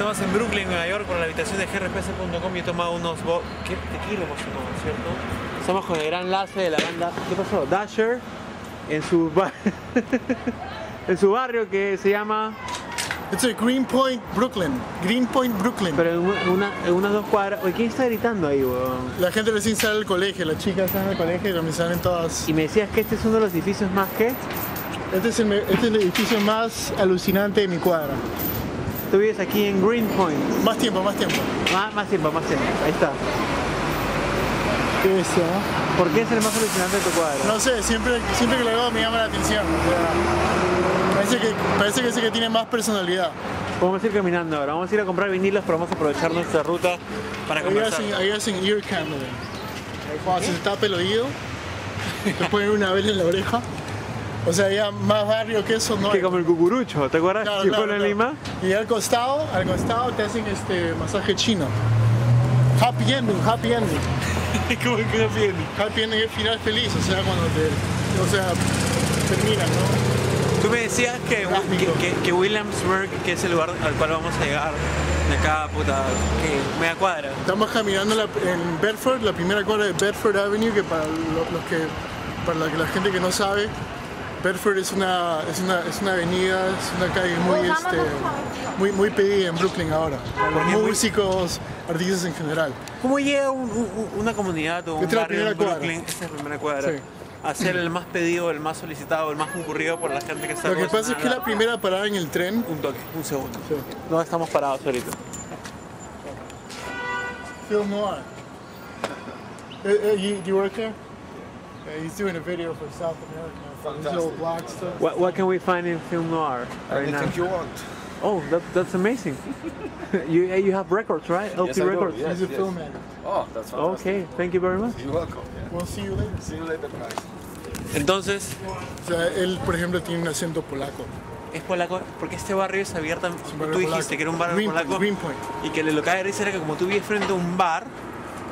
Estamos en Brooklyn, Nueva York, por la habitación de grpc.com y he tomado unos bo ¿Qué tequila hemos tomado, cierto? Estamos con el gran Lace de la banda. ¿Qué pasó? Dasher en su ba- en su barrio que se llama It's a Greenpoint, Brooklyn. Greenpoint, Brooklyn. pero en una, en unas dos cuadras. Oye, ¿quién está gritando ahí, weón? La gente recién sale del colegio, las chicas están en el colegio y también salen todas. Y me decías que este es uno de los edificios más que Este es, el, me- este es el edificio más alucinante de mi cuadra. Tú vives aquí en Greenpoint. Más tiempo, más tiempo. Más, más tiempo, más tiempo. Ahí está. ¿Qué es eso? no? ¿Por qué es el más alucinante de tu cuadra? No sé, siempre, siempre que lo veo me llama la atención. o sea, parece, que, parece que es el que tiene más personalidad. Vamos a ir caminando ahora. Vamos a ir a comprar vinilos, pero vamos a aprovechar nuestra ruta para conversar. ahí hacen ear candling. Cuando se tapa el oído, te ponen una vela en la oreja. O sea, ya más barrio que eso no Que hay. como el cucurucho, ¿te acuerdas? Claro, ¿Sí claro, en. Lima? Y al costado, al costado te hacen este masaje chino. Happy ending, happy ending. ¿Cómo que no viene? Happy ending es final feliz, o sea, cuando te, o sea, termina, ¿no? Tú me decías que, que, que- que Williamsburg, que es el lugar al cual vamos a llegar, de acá, puta, que media cuadra. Estamos caminando la- en Bedford, la primera cuadra de Bedford Avenue, que para lo- los que, para la, la gente que no sabe, Bedford es una, es una, es una avenida, es una calle muy, este, muy, muy pedida en Brooklyn ahora. Muy- músicos, artistas en general. ¿Cómo llega un- un- una comunidad o un Esta barrio en. Brooklyn, esta es la primera cuadra, Sí. a ser el más pedido, el más solicitado, el más concurrido por la gente que está Lo que pasa es que la primera parada en el tren, Un toque, un segundo. Sí. No estamos parados ahorita. Phil Noir. Uh, uh, you, do you work there? Yeah, he's doing a video for South America. His little black stuff. What, what can we find in film noir right now? Anything you want. Oh, that, that's amazing. you you have records, right? LP Yes, I do, records. yeah. He's a yes. filmmaker. Oh, that's fantastic. Okay, thank you very much. You're welcome. Yeah. We'll see you later. See you later, guys. Entonces, O sea, él, por ejemplo, tiene un acento polaco. es polaco porque este barrio es abierto. barrio Tú dijiste polaco. que era un barrio Greenpoint, polaco Greenpoint. y que lo que de risa era que como tú vivías frente a un bar,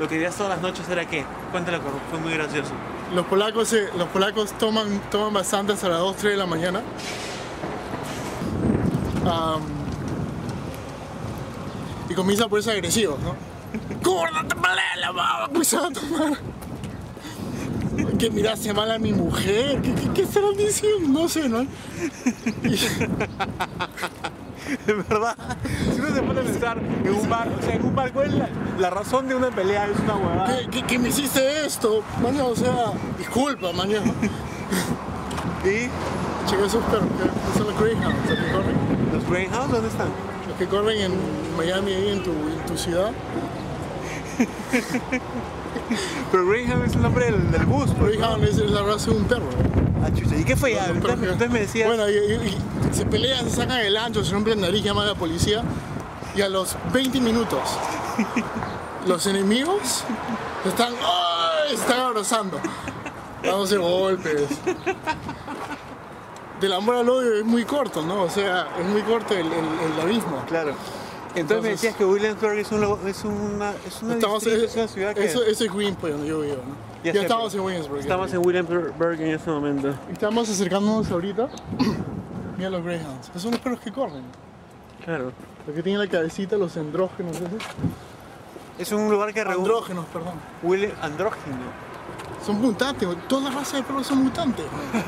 lo que vivías todas las noches era qué? Cuéntalo, Cor, fue muy gracioso. Los polacos, se- los polacos toman, toman bastante hasta las 2, 3 de la mañana. Am, y comienzan a ponerse agresivos, ¿no? ¡Gorda, te la baba! Empiezan a tomar. Que miraste mal a mi mujer. ¿Qué, qué, qué estarán diciendo? No sé, ¿no? De verdad, si uno se pone a pensar en un bar, o sea, en un bar, ¿cuál es la, la razón de una pelea? Es una huevada. ¿Qué, qué, qué me hiciste esto? Mañana, o sea, disculpa, mañana. ¿Y Checa esos perros, que son los Greyhounds, los que corren. los Greyhounds dónde están? Los que corren en Miami, ahí en tu, en tu ciudad. Pero Greyhound es el nombre del, del bus, pues, ¿no? Greyhound es la raza de un perro. Ah, chucha, ¿Y qué fue que- entonces me decías... Bueno, y, y- y se pelean, se sacan el ancho, se rompen la nariz, llaman a la policía. Y a los 20 minutos, los enemigos están, ¡ay! están abrazando, dándose golpes. Del amor al odio es muy corto, ¿no? O sea, es muy corto el, el, el abismo. Claro. Entonces, me decías que Williamsburg es, un, es una, es una, Estamos, distrito, es, es una ciudad que... eso, eso es Greenpoint, donde yo vivo, ¿no? Ya, sé, estamos en Williamsburg. Estamos en Williamsburg en ese momento. Estamos acercándonos ahorita. Mira los Greyhounds. Esos son los perros que corren. Claro. Los que tienen la cabecita, los andrógenos. ¿esos? Es un lugar que reúne... Andrógenos, perdón. Andrógino. Son mutantes, güey. Todas las razas de perros son mutantes, güey.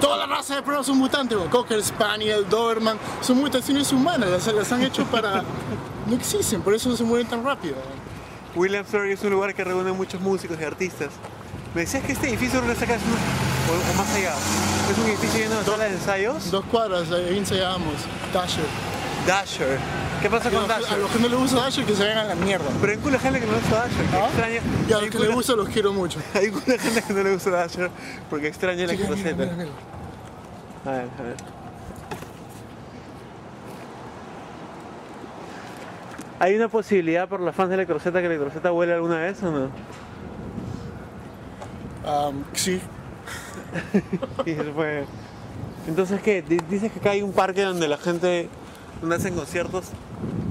Todas las razas de perros son mutantes, güey. Cocker Spaniel, Doberman. Son mutaciones humanas. Las, las han hecho para... No existen, por eso se mueven tan rápido. Williamsburg es un lugar que reúne muchos músicos y artistas. Me decías que este edificio lo sacas o, o más allá. Es un edificio lleno de salas de ensayos. Dos cuadras, ahí ensayamos. Dasher. Dasher. ¿Qué pasa con los, a Dasher? los que no les gusta Dasher, que se vayan a la mierda. Pero hay culo gente que no le gusta Dasher. que ¿Ah? extraña. Y a los que les gusta los quiero mucho. Hay culo gente que no le gusta Dasher porque extraña la mira. A ver, a ver. ¿Hay una posibilidad por los fans de Electroceta que Electroceta vuele alguna vez o no? Am, sí, Y fue. Entonces, ¿qué? Di- Dices que acá hay un parque donde la gente. donde hacen conciertos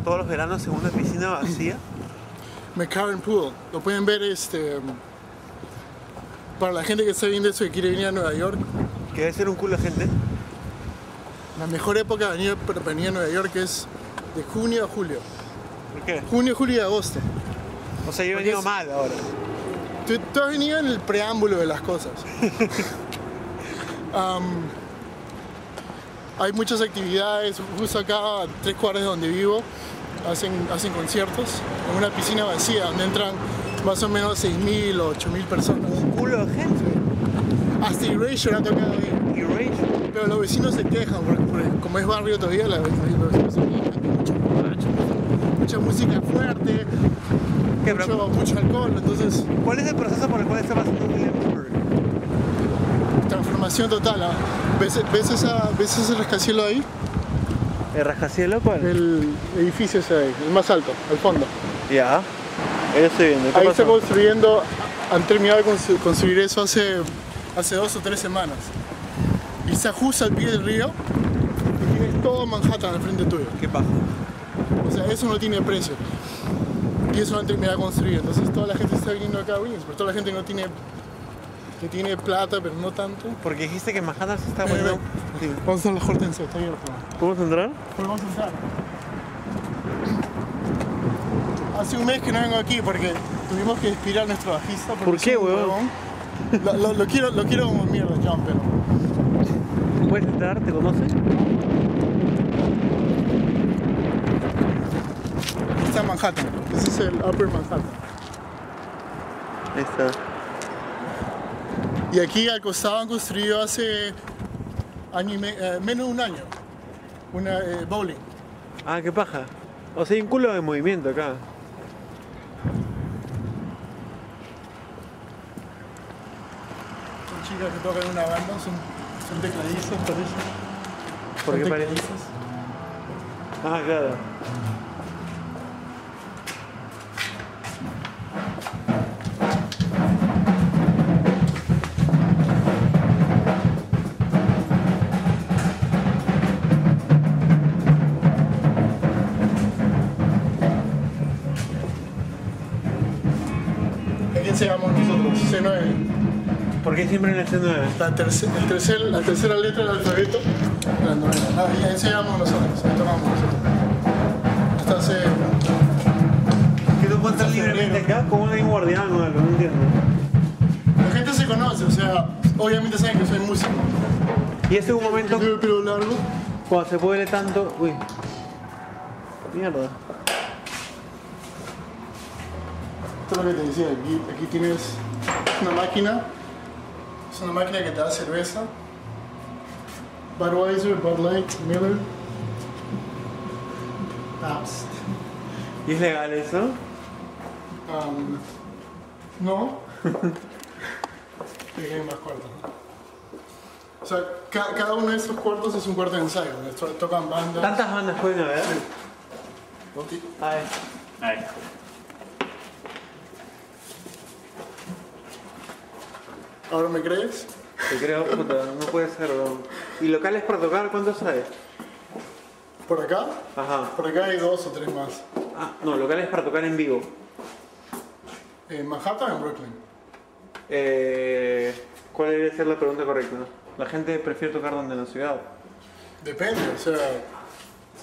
todos los veranos en una piscina vacía. McCarran Pool. Lo pueden ver este. Para la gente que está viendo eso y quiere venir a Nueva York, Que debe ser un culo de gente. la mejor época de venir, para venir a Nueva York es de junio a julio. ¿Por qué? Junio, julio y agosto. O sea, yo he venido es- mal ahora. Tú, tú has venido en el preámbulo de las cosas. hay muchas actividades, justo acá, a tres cuadras de donde vivo, hacen, hacen conciertos en una piscina vacía donde entran más o menos 6.000 o 8.000 personas. Un culo de gente. Hasta Erasure ha tocado ahí. Erasure. Pero los vecinos se quejan, porque, porque como es barrio todavía, la- los vecinos se quejan mucho borracho, mucha música fuerte, ¿Qué, pero mucho, mucho alcohol, entonces ¿Cuál es el proceso por el cual está pasando Williamsburg? transformación total. ¿ah? ¿Ves, ves, esa, ¿Ves ese rascacielos ahí? ¿El rascacielos cuál? El edificio ese ahí, el más alto, al fondo. Ya. Ahí lo estoy viendo. ¿Qué Ahí está construyendo, han terminado de constru- construir eso hace, hace dos o tres semanas. Y está justo al pie del río y tienes todo Manhattan al frente tuyo. ¿Qué pasa? O sea, eso no tiene precio. Y eso no han terminado de construir. Entonces toda la gente está viniendo acá a Williamsburg. Toda la gente no tiene, que tiene plata, pero no tanto. Porque dijiste que Manhattan se está poniendo... ven. Vamos a la Hortense, está abierto. ¿Podemos entrar? Pues vamos a entrar. Hace un mes que no vengo aquí porque tuvimos que despidir a nuestro bajista. ¿Por qué, weón? huevón. Lo, lo- lo quiero, lo quiero como mierda, John, pero ¿Puedes entrar? ¿Te conoce? está en Manhattan. Ese es el Upper Manhattan. Ahí está. Y aquí al costado han construido hace año y me- eh, menos de un año una eh, bowling. Ah, qué paja. O sea, hay un culo de movimiento acá. Son chicas que tocan una banda, son, son tecladistas, parece. ¿Por Son qué parece? tecladistas. Ah, claro. Quién se llamamos nosotros? C9. ¿Por qué siempre en el C9? La, terce- el tercer, la tercera letra del alfabeto, la novena. Ah, ahí nosotros, ahí tomamos nosotros. Hasta hace... ¿Qué tú Hasta libremente acá? ¿Cómo hay un guardián o algo? No entiendo. La gente se conoce, o sea, obviamente saben que soy músico. Y ese es un momento largo. cuando se puede tanto... Uy. Mierda. Esto es lo que te decía, aquí, aquí tienes una máquina, es una máquina que te da cerveza, Budweiser, Bud Light, Miller, Pabst. ¿Y es legal eso? Um, no. Hay más cuartos. O sea, ca- cada uno de estos cuartos es un cuarto de ensayo, donde to- tocan bandas. ¿Tantas bandas pueden haber? Ay. Ay. ¿Ahora me crees? Te creo, puta, no puede ser, weón. ¿Y locales para tocar cuántos hay? ¿Por acá? Ajá. Por acá hay dos o tres más. Ah, no, locales para tocar en vivo. ¿En Manhattan o en Brooklyn? Eh, ¿Cuál debería ser la pregunta correcta? La gente prefiere tocar donde en la ciudad. Depende, o sea,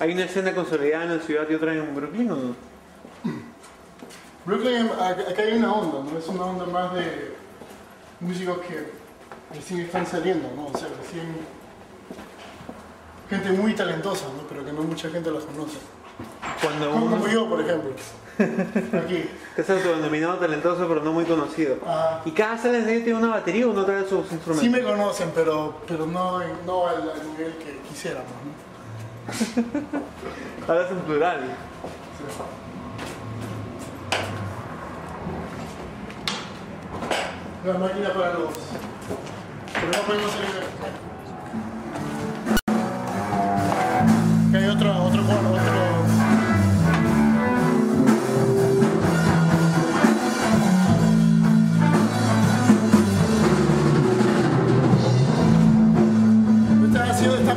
¿Hay una escena consolidada en la ciudad y otra en Brooklyn o no? Brooklyn, ac- acá hay una onda, ¿no? Es una onda más de músicos que recién están saliendo, ¿no? O sea, recién... Gente muy talentosa, ¿no? Pero que no mucha gente los conoce. Cuando Como uno yo, por ejemplo. Aquí. que es autodenominado talentoso pero no muy conocido. Ah, ¿Y cada sala de tiene una batería o no trae sus instrumentos? sí me conocen, pero, pero no, no al, al nivel que quisiéramos, ¿no? Hablas en plural. La máquina para los... Pero no podemos salir de acá. hay otro, otro cuarto, otro...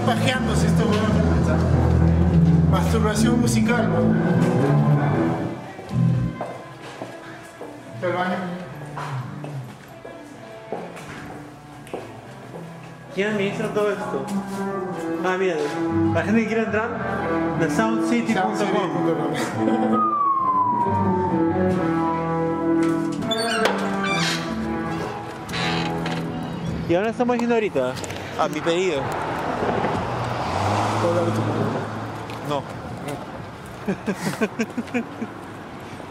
Pajeándose esto, weón. Masturbación musical, weón. El baño. ¿Quién administra todo esto? Ah, mira, la gente que quiere entrar, thesoundcity.com. Soundcity.com. ¿Y a dónde estamos yendo ahorita? A mi pedido. No.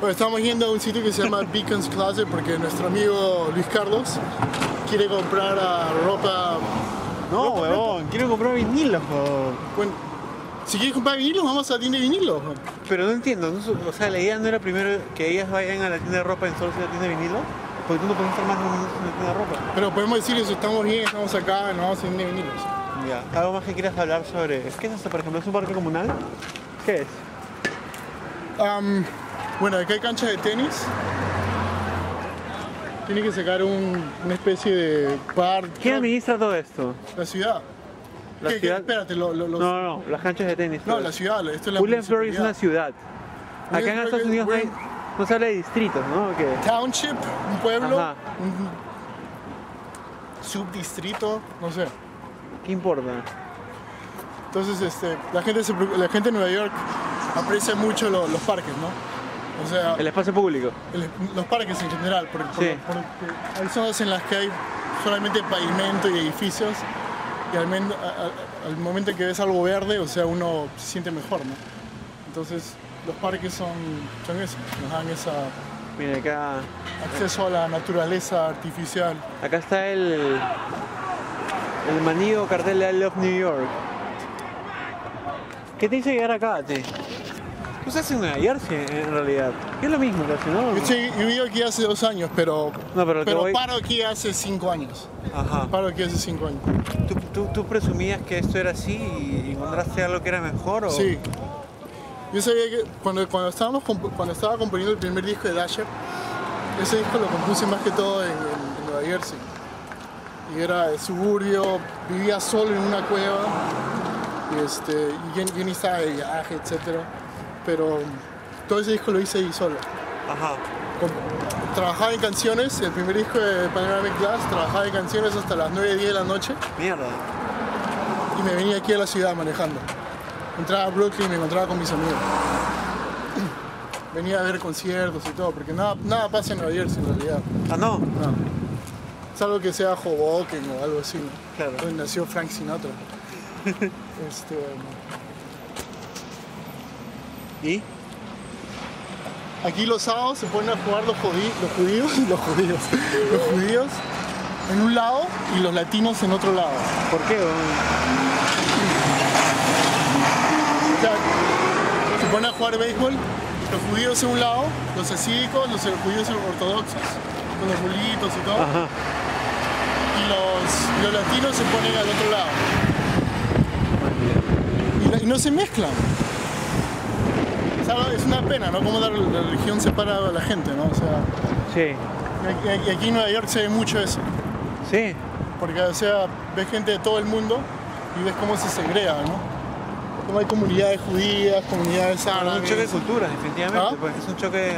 Bueno, estamos yendo a un sitio que se llama Beacons Closet porque nuestro amigo Luis Carlos quiere comprar ah, ropa. No, huevón, quiero comprar vinilos. Bueno, si quieres comprar vinilos, vamos a la tienda de vinilos. Pero no entiendo, no o sea, la idea no era primero que ellas vayan a la tienda de ropa en solo si la tienda de vinilo, porque tú no puedes estar más de un minuto en la tienda de ropa. Pero podemos decir eso, estamos bien, estamos acá, no vamos a la tienda de vinilos. Ya, algo más que quieras hablar sobre. ¿Qué es esto, por ejemplo? ¿Es un parque comunal? ¿Qué es? Am, bueno, acá hay canchas de tenis. Tiene que sacar un- una especie de par. ¿Quién administra todo esto? La ciudad. La ¿Qué- qué? ciudad- Espérate, lo- lo- los- No, no, las canchas de tenis. No, la ciudad, esto es la Williamsburg es una ciudad. Acá en Estados es- Unidos no, hay, no se habla de distritos, ¿no? ¿Qué? Township, un pueblo, Ajá. un subdistrito, no sé. ¿Qué importa? Entonces, este, la gente, se la gente de Nueva York aprecia mucho lo- los parques, ¿no? O sea, El espacio público. el- los parques en general, por- por- Sí. porque hay zonas en las que hay solamente pavimento y edificios y al, men- a- a- al momento que ves algo verde, o sea, uno se siente mejor, ¿no? Entonces, los parques son, son eso, nos dan ese Mira, acá, acceso a la naturaleza artificial. acá está el. El manido cartel de I Love New York. ¿Qué te hizo llegar acá, te? Estás en Nueva Jersey, en realidad. Que es lo mismo casi, ¿no? Yo, estoy- yo vivo aquí hace dos años, pero, No, pero voy- paro aquí hace cinco años. Ajá. Paro aquí hace cinco años. ¿Tú, tú, tú presumías que esto era así y encontraste algo que era mejor o...? Sí. Yo sabía que cuando, cuando, estábamos cuando estaba componiendo el primer disco de Dasher, ese disco lo compuse más que todo en, en- en Nueva Jersey. Y era de suburbio, vivía solo en una cueva, y, este, y estaba de viaje, etc. Pero todo ese disco lo hice ahí solo. Ajá. Trabajaba en canciones, el primer disco de Panoramic Glass, trabajaba en canciones hasta las 9, 10 de la noche Mierda. y me venía aquí a la ciudad manejando. Entraba a Brooklyn y me encontraba con mis amigos. Venía a ver conciertos y todo, porque nada, nada pasa en Nueva Jersey en realidad. Ah, no. No. Salvo que sea Hoboken o algo así, ¿no? Claro. Donde nació Frank Sinatra. Este, ¿Y? aquí los sábados se ponen a jugar los, los judíos, los judíos, los judíos en un lado y los latinos en otro lado. ¿Por qué? weón? O sea, se ponen a jugar béisbol, los judíos en un lado, los asídicos, los judíos ortodoxos, con los bulitos y todo, Ajá. y los, los latinos se ponen al otro lado. Y, la- y no se mezclan. Es una pena, ¿no? Cómo la, la religión separa a la gente, ¿no? O sea, Sí. y aquí, y aquí en Nueva York se ve mucho eso. Sí. Porque, o sea, ves gente de todo el mundo y ves cómo se segrega, ¿no? Cómo hay comunidades judías, comunidades Es un árabes. choque de culturas, definitivamente. ¿Ah? Pues es un choque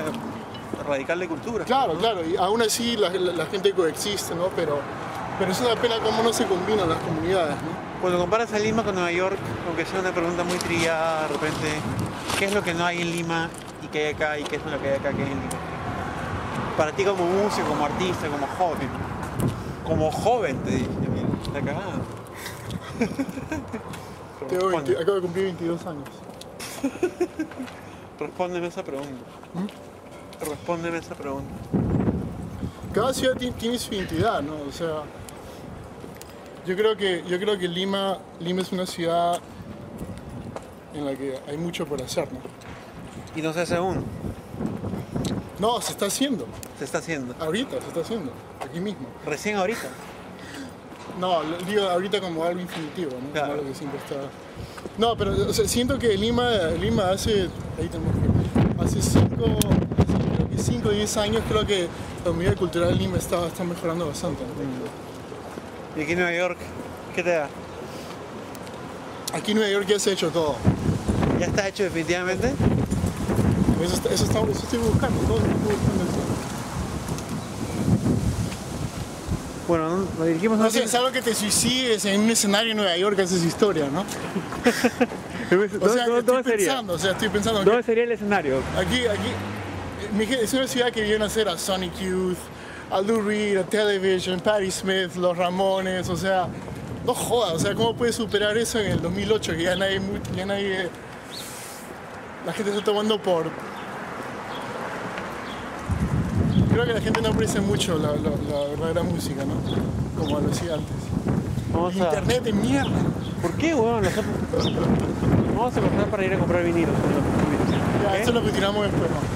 radical de culturas. Claro, claro, y aún así la, la- la gente coexiste, ¿no? Pero, pero es una pena cómo no se combinan las comunidades, ¿no? Cuando comparas a Lima con Nueva York, aunque sea una pregunta muy trillada de repente, ¿qué es lo que no hay en Lima y que hay acá y qué es lo que hay acá que hay en Lima? Para ti como músico, como artista, como joven. Como joven te dije, la cagada. Tengo 20 Responde- acabo de cumplir 22 años. Respóndeme esa pregunta. Respóndeme esa pregunta. Cada ciudad ti- tiene su identidad, ¿no? O sea, yo creo que, yo creo que Lima, Lima es una ciudad en la que hay mucho por hacer, ¿no? Y no se hace aún, No, se está haciendo. se está haciendo. Ahorita se está haciendo. Aquí mismo. Recién ahorita. No, digo ahorita como algo infinitivo, ¿no? Claro. Como algo que siempre está... No, pero o sea, siento que Lima, Lima hace... Ahí tenemos que... Hace 5 creo que 5 o 10 años creo que la comunidad cultural de Lima está, está mejorando bastante. ¿no? Y aquí en Nueva York, ¿qué te da? Aquí en Nueva York ya se ha hecho todo. ¿Ya está hecho definitivamente? Eso, está- eso, está- eso estoy buscando, todo estoy buscando eso. Bueno, no- nos dirigimos a No sé, es algo que te suicides en un escenario en Nueva York, haces historia, ¿no? ¿Dónde, O sea, dónde- estoy sería? pensando, o sea, estoy pensando que ¿Dónde sería el escenario? aquí, aquí, gente- es una ciudad que vieron hacer a Sonic Youth, a Lou Reed, a Television, Patti Smith, Los Ramones, o sea, no jodas, o sea, ¿cómo puedes superar eso en el 2008? Que ya nadie, ya nadie, la gente está tomando por... Creo que la gente no aprecia mucho la, la- la verdadera música, ¿no? Como lo hacía antes. Vamos a... Internet de mierda. ¿Por qué, weón? Nosotros- Vamos a cortar para ir a comprar vinilos. Ya, ¿Ok? esto es lo que tiramos después, ¿no?